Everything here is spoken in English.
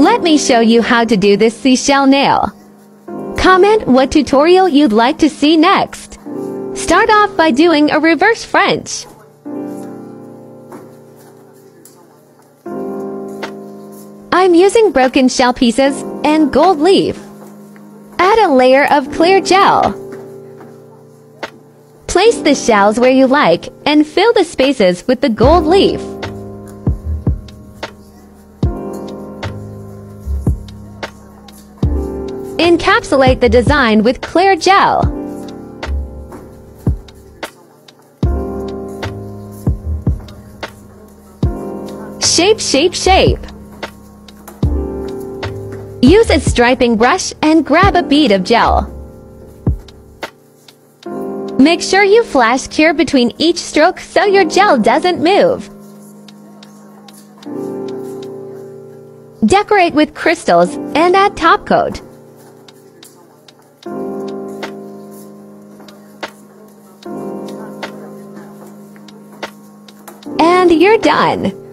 Let me show you how to do this seashell nail. Comment what tutorial you'd like to see next. Start off by doing a reverse French. I'm using broken shell pieces and gold leaf. Add a layer of clear gel. Place the shells where you like and fill the spaces with the gold leaf. Encapsulate the design with clear gel. Shape, shape, shape. Use a striping brush and grab a bead of gel. Make sure you flash cure between each stroke so your gel doesn't move. Decorate with crystals and add top coat. And you're done!